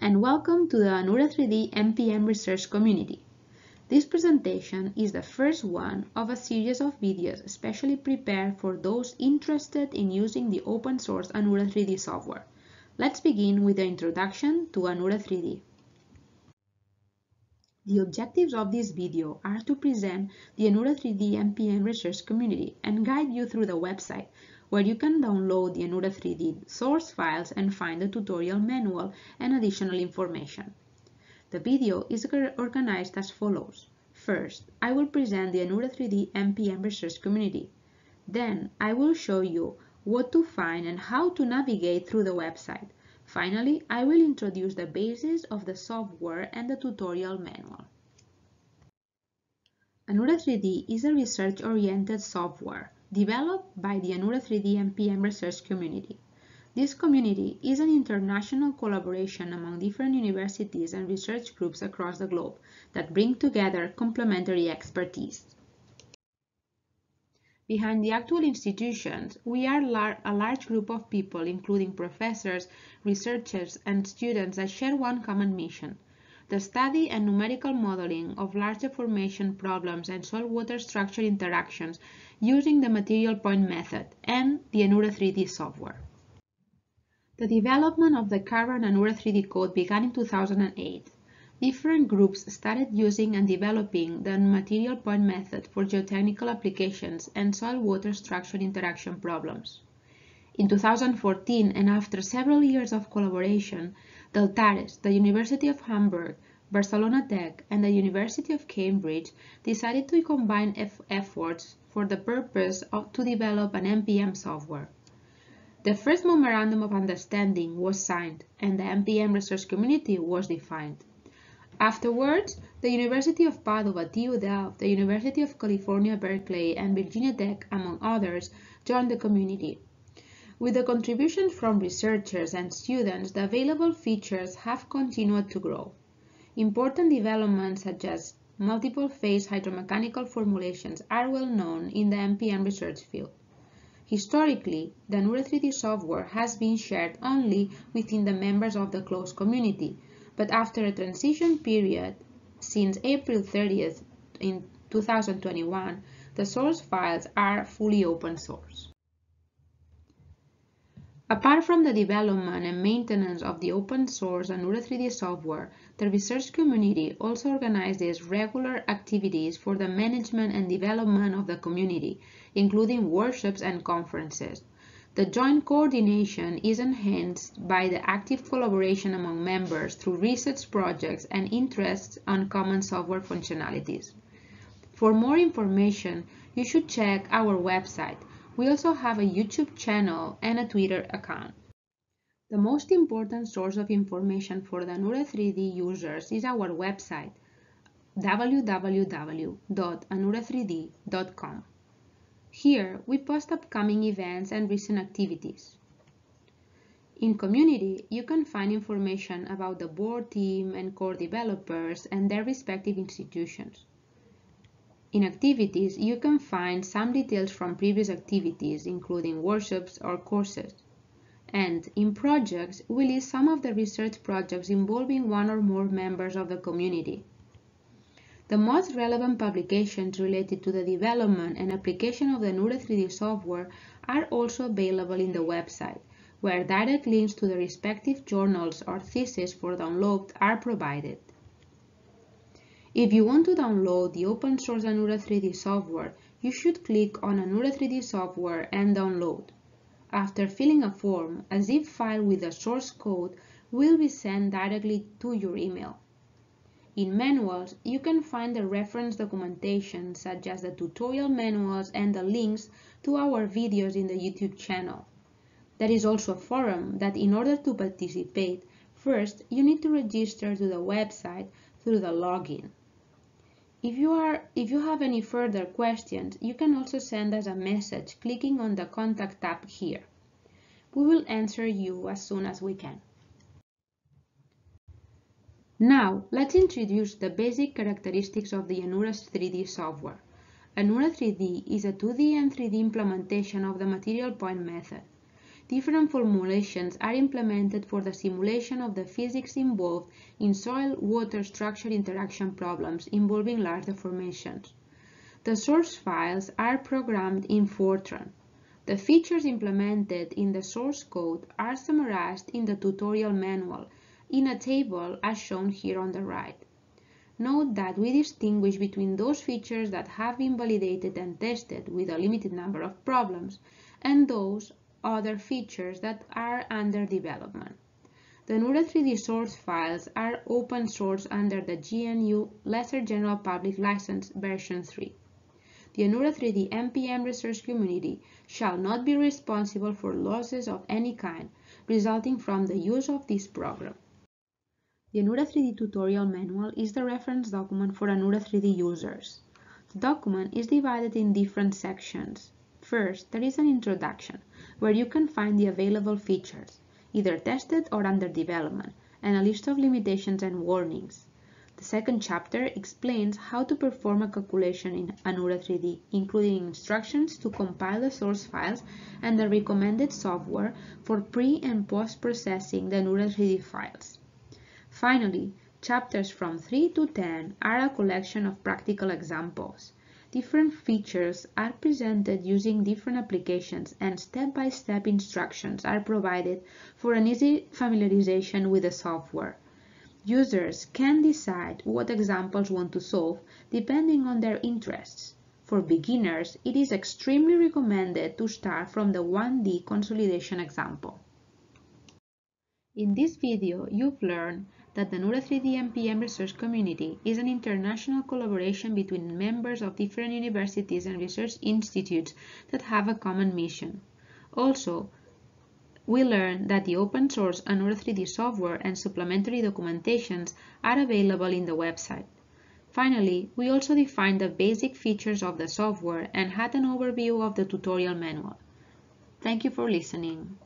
And welcome to the Anura 3D MPM research community. This presentation is the first one of a series of videos specially prepared for those interested in using the open source Anura 3D software. Let's begin with the introduction to Anura 3D. The objectives of this video are to present the Anura 3D MPM research community and guide you through the website where you can download the Anura 3D source files and find the tutorial manual and additional information. The video is organized as follows. First, I will present the Anura 3D MPM research community. Then, I will show you what to find and how to navigate through the website. Finally, I will introduce the basis of the software and the tutorial manual. Anura 3D is a research-oriented software developed by the Anura 3D MPM research community. This community is an international collaboration among different universities and research groups across the globe that bring together complementary expertise. Behind the actual institutions, we are lar a large group of people, including professors, researchers, and students that share one common mission, the study and numerical modeling of large deformation problems and soil-water structure interactions using the material point method and the Anura 3D software. The development of the current Anura 3D code began in 2008. Different groups started using and developing the material point method for geotechnical applications and soil-water structure interaction problems. In 2014, and after several years of collaboration, Deltares, the University of Hamburg, Barcelona Tech, and the University of Cambridge decided to combine efforts for the purpose of, to develop an MPM software. The first Memorandum of Understanding was signed and the MPM research community was defined. Afterwards, the University of Padua, TU Delft, the University of California, Berkeley, and Virginia Tech, among others, joined the community. With the contributions from researchers and students, the available features have continued to grow. Important developments such as multiple phase hydromechanical formulations are well known in the MPM research field. Historically, the Anura 3D software has been shared only within the members of the closed community, but after a transition period since April 30th in 2021, the source files are fully open source. Apart from the development and maintenance of the open source Anura 3D software, the research community also organizes regular activities for the management and development of the community, including workshops and conferences. The joint coordination is enhanced by the active collaboration among members through research projects and interests on common software functionalities. For more information, you should check our website we also have a YouTube channel and a Twitter account. The most important source of information for the Anura 3D users is our website www.anura3d.com. Here, we post upcoming events and recent activities. In Community, you can find information about the board team and core developers and their respective institutions. In activities, you can find some details from previous activities, including workshops or courses. And in projects, we list some of the research projects involving one or more members of the community. The most relevant publications related to the development and application of the Anura 3D software are also available in the website, where direct links to the respective journals or theses for download are provided. If you want to download the open source Anura 3D software, you should click on Anura 3D software and download. After filling a form, a zip file with the source code will be sent directly to your email. In manuals, you can find the reference documentation such as the tutorial manuals and the links to our videos in the YouTube channel. There is also a forum that in order to participate, first you need to register to the website through the login. If you, are, if you have any further questions, you can also send us a message clicking on the contact tab here. We will answer you as soon as we can. Now, let's introduce the basic characteristics of the Anura 3D software. Anura 3D is a 2D and 3D implementation of the material point method. Different formulations are implemented for the simulation of the physics involved in soil-water structure interaction problems involving large deformations. The source files are programmed in Fortran. The features implemented in the source code are summarized in the tutorial manual in a table as shown here on the right. Note that we distinguish between those features that have been validated and tested with a limited number of problems and those other features that are under development. The Anura 3D source files are open source under the GNU Lesser General Public License version 3. The Anura 3D MPM research community shall not be responsible for losses of any kind resulting from the use of this program. The Anura 3D tutorial manual is the reference document for Anura 3D users. The document is divided in different sections. First, there is an introduction, where you can find the available features, either tested or under development, and a list of limitations and warnings. The second chapter explains how to perform a calculation in Anura 3D, including instructions to compile the source files and the recommended software for pre- and post-processing the Anura 3D files. Finally, chapters from 3 to 10 are a collection of practical examples. Different features are presented using different applications and step-by-step -step instructions are provided for an easy familiarization with the software. Users can decide what examples want to solve depending on their interests. For beginners, it is extremely recommended to start from the 1D consolidation example. In this video, you've learned that the Anura3D MPM research community is an international collaboration between members of different universities and research institutes that have a common mission. Also, we learned that the open source Anura 3D software and supplementary documentations are available in the website. Finally, we also defined the basic features of the software and had an overview of the tutorial manual. Thank you for listening.